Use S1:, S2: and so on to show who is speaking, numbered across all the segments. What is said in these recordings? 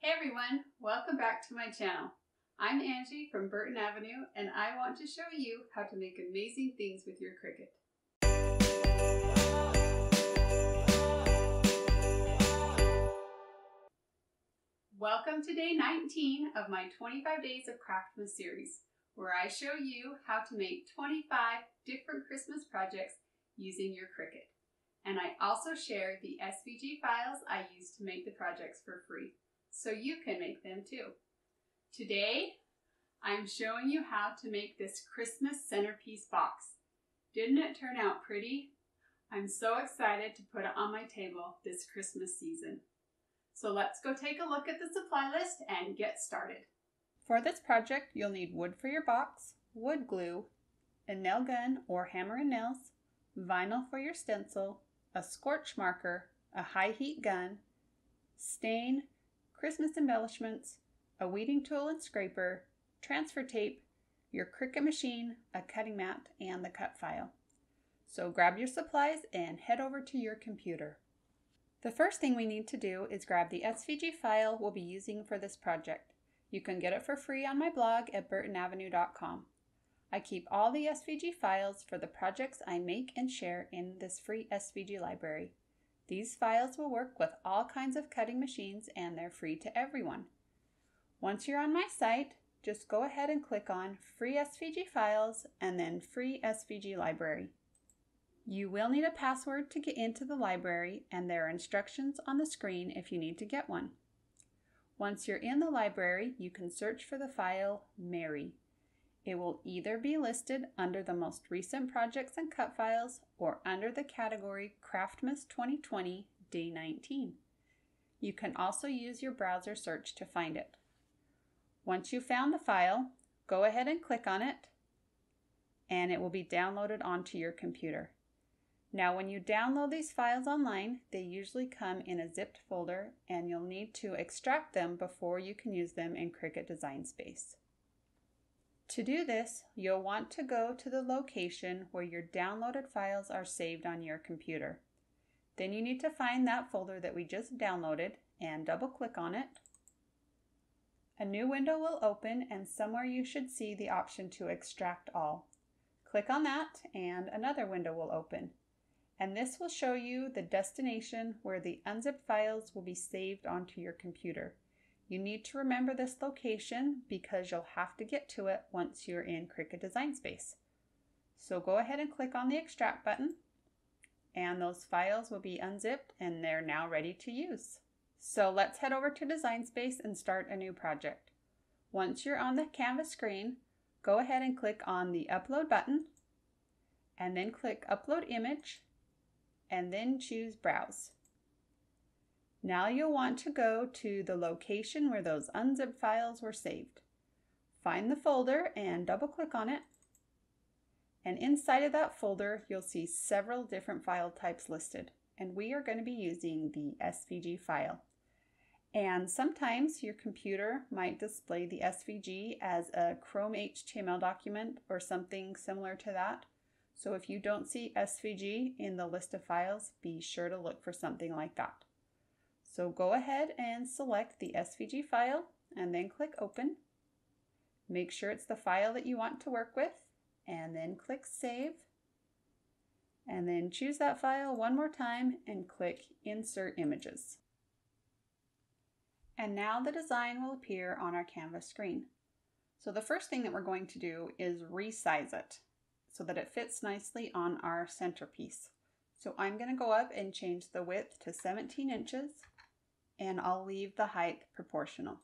S1: Hey everyone, welcome back to my channel. I'm Angie from Burton Avenue and I want to show you how to make amazing things with your Cricut. Welcome to day 19 of my 25 Days of Craftmas series, where I show you how to make 25 different Christmas projects using your Cricut. And I also share the SVG files I use to make the projects for free so you can make them too. Today, I'm showing you how to make this Christmas centerpiece box. Didn't it turn out pretty? I'm so excited to put it on my table this Christmas season. So let's go take a look at the supply list and get started.
S2: For this project, you'll need wood for your box, wood glue, a nail gun or hammer and nails, vinyl for your stencil, a scorch marker, a high heat gun, stain, Christmas embellishments, a weeding tool and scraper, transfer tape, your Cricut machine, a cutting mat, and the cut file. So grab your supplies and head over to your computer. The first thing we need to do is grab the SVG file we'll be using for this project. You can get it for free on my blog at burtonavenue.com. I keep all the SVG files for the projects I make and share in this free SVG library. These files will work with all kinds of cutting machines and they're free to everyone. Once you're on my site, just go ahead and click on Free SVG Files and then Free SVG Library. You will need a password to get into the library and there are instructions on the screen if you need to get one. Once you're in the library, you can search for the file Merry. It will either be listed under the most recent projects and cut files or under the category Craftmas 2020 Day 19. You can also use your browser search to find it. Once you've found the file, go ahead and click on it and it will be downloaded onto your computer. Now when you download these files online, they usually come in a zipped folder and you'll need to extract them before you can use them in Cricut Design Space. To do this, you'll want to go to the location where your downloaded files are saved on your computer. Then you need to find that folder that we just downloaded and double click on it. A new window will open and somewhere you should see the option to extract all. Click on that and another window will open. And this will show you the destination where the unzipped files will be saved onto your computer. You need to remember this location because you'll have to get to it once you're in Cricut Design Space. So go ahead and click on the extract button and those files will be unzipped and they're now ready to use. So let's head over to Design Space and start a new project. Once you're on the Canvas screen, go ahead and click on the Upload button and then click Upload Image and then choose Browse. Now you'll want to go to the location where those unzipped files were saved. Find the folder and double click on it. And inside of that folder, you'll see several different file types listed. And we are going to be using the SVG file. And sometimes your computer might display the SVG as a Chrome HTML document or something similar to that. So if you don't see SVG in the list of files, be sure to look for something like that. So go ahead and select the SVG file and then click open. Make sure it's the file that you want to work with and then click save. And then choose that file one more time and click insert images. And now the design will appear on our Canvas screen. So the first thing that we're going to do is resize it so that it fits nicely on our centerpiece. So I'm going to go up and change the width to 17 inches and I'll leave the height proportional.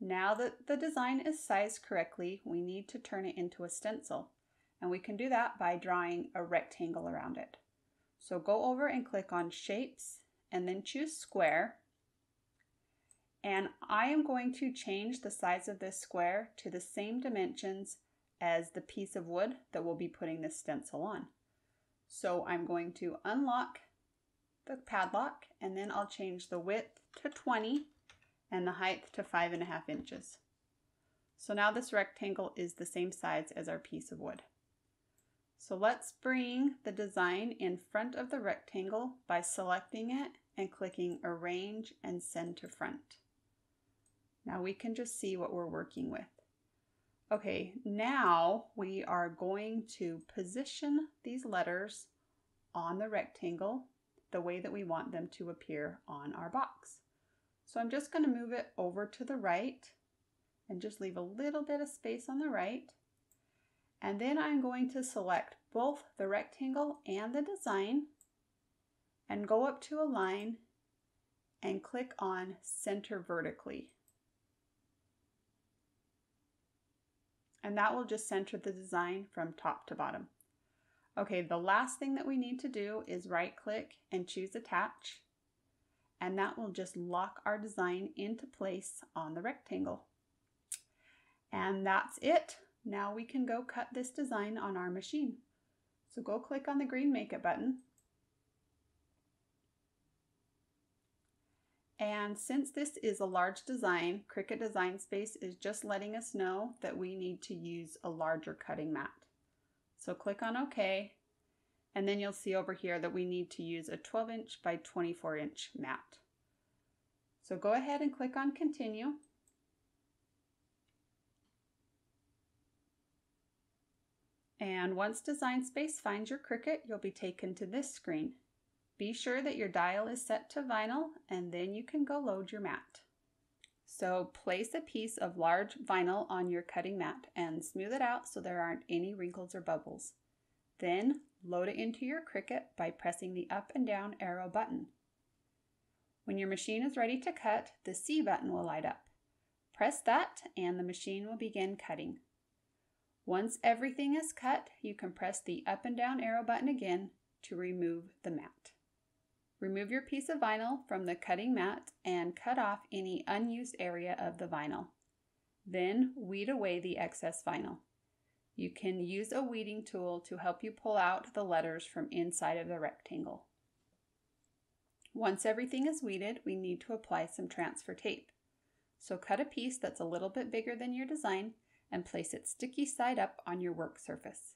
S2: Now that the design is sized correctly, we need to turn it into a stencil. And we can do that by drawing a rectangle around it. So go over and click on Shapes and then choose Square. And I am going to change the size of this square to the same dimensions as the piece of wood that we'll be putting this stencil on. So I'm going to unlock the padlock and then I'll change the width to 20 and the height to five and a half inches. So now this rectangle is the same size as our piece of wood. So let's bring the design in front of the rectangle by selecting it and clicking Arrange and Send to Front. Now we can just see what we're working with. Okay, now we are going to position these letters on the rectangle the way that we want them to appear on our box. So I'm just going to move it over to the right and just leave a little bit of space on the right. And then I'm going to select both the rectangle and the design and go up to align and click on center vertically. And that will just center the design from top to bottom. Okay, the last thing that we need to do is right click and choose attach. And that will just lock our design into place on the rectangle. And that's it. Now we can go cut this design on our machine. So go click on the green Make It button. And since this is a large design, Cricut Design Space is just letting us know that we need to use a larger cutting mat. So click on OK, and then you'll see over here that we need to use a 12 inch by 24 inch mat. So go ahead and click on Continue. And once Design Space finds your Cricut, you'll be taken to this screen. Be sure that your dial is set to vinyl and then you can go load your mat. So place a piece of large vinyl on your cutting mat and smooth it out so there aren't any wrinkles or bubbles. Then load it into your Cricut by pressing the up and down arrow button. When your machine is ready to cut, the C button will light up. Press that and the machine will begin cutting. Once everything is cut, you can press the up and down arrow button again to remove the mat. Remove your piece of vinyl from the cutting mat and cut off any unused area of the vinyl. Then weed away the excess vinyl. You can use a weeding tool to help you pull out the letters from inside of the rectangle. Once everything is weeded, we need to apply some transfer tape. So cut a piece that's a little bit bigger than your design and place it sticky side up on your work surface.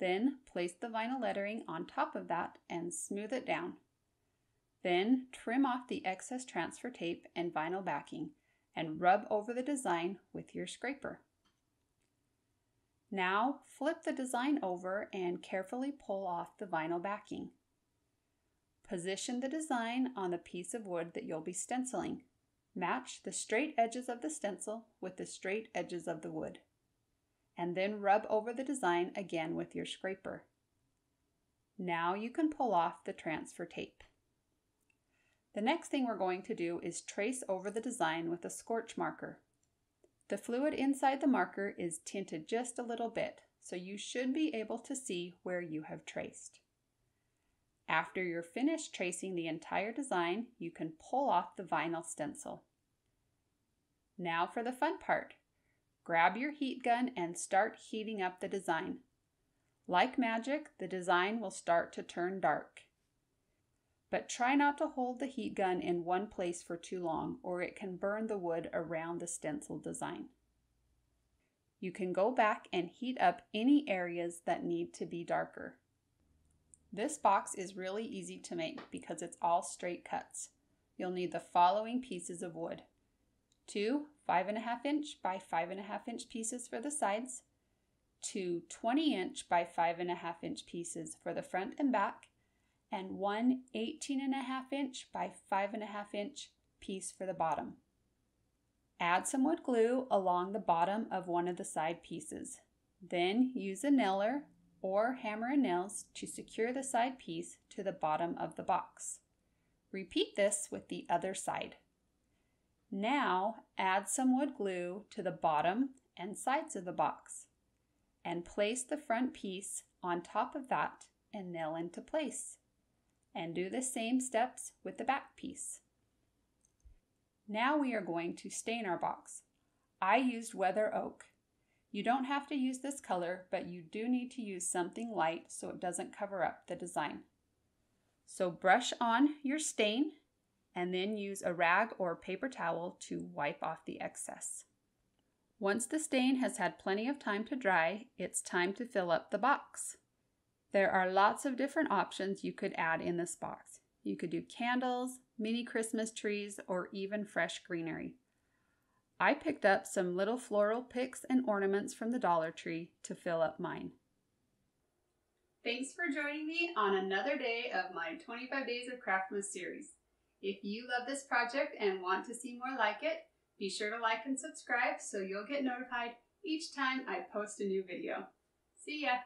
S2: Then place the vinyl lettering on top of that and smooth it down. Then trim off the excess transfer tape and vinyl backing and rub over the design with your scraper. Now flip the design over and carefully pull off the vinyl backing. Position the design on the piece of wood that you'll be stenciling. Match the straight edges of the stencil with the straight edges of the wood. And then rub over the design again with your scraper. Now you can pull off the transfer tape. The next thing we're going to do is trace over the design with a scorch marker. The fluid inside the marker is tinted just a little bit, so you should be able to see where you have traced. After you're finished tracing the entire design, you can pull off the vinyl stencil. Now for the fun part. Grab your heat gun and start heating up the design. Like magic, the design will start to turn dark. But try not to hold the heat gun in one place for too long or it can burn the wood around the stencil design. You can go back and heat up any areas that need to be darker. This box is really easy to make because it's all straight cuts. You'll need the following pieces of wood. Two 5.5 inch by 5.5 inch pieces for the sides, two 20 inch by 5.5 inch pieces for the front and back, and one 18 and a half inch by 5.5 inch piece for the bottom. Add some wood glue along the bottom of one of the side pieces. Then use a nailer or hammer and nails to secure the side piece to the bottom of the box. Repeat this with the other side. Now add some wood glue to the bottom and sides of the box and place the front piece on top of that and nail into place. And do the same steps with the back piece. Now we are going to stain our box. I used Weathered Oak you don't have to use this color, but you do need to use something light so it doesn't cover up the design. So brush on your stain and then use a rag or paper towel to wipe off the excess. Once the stain has had plenty of time to dry, it's time to fill up the box. There are lots of different options you could add in this box. You could do candles, mini Christmas trees, or even fresh greenery. I picked up some little floral picks and ornaments from the Dollar Tree to fill up mine.
S1: Thanks for joining me on another day of my 25 Days of Craftmas series. If you love this project and want to see more like it, be sure to like and subscribe so you'll get notified each time I post a new video. See ya!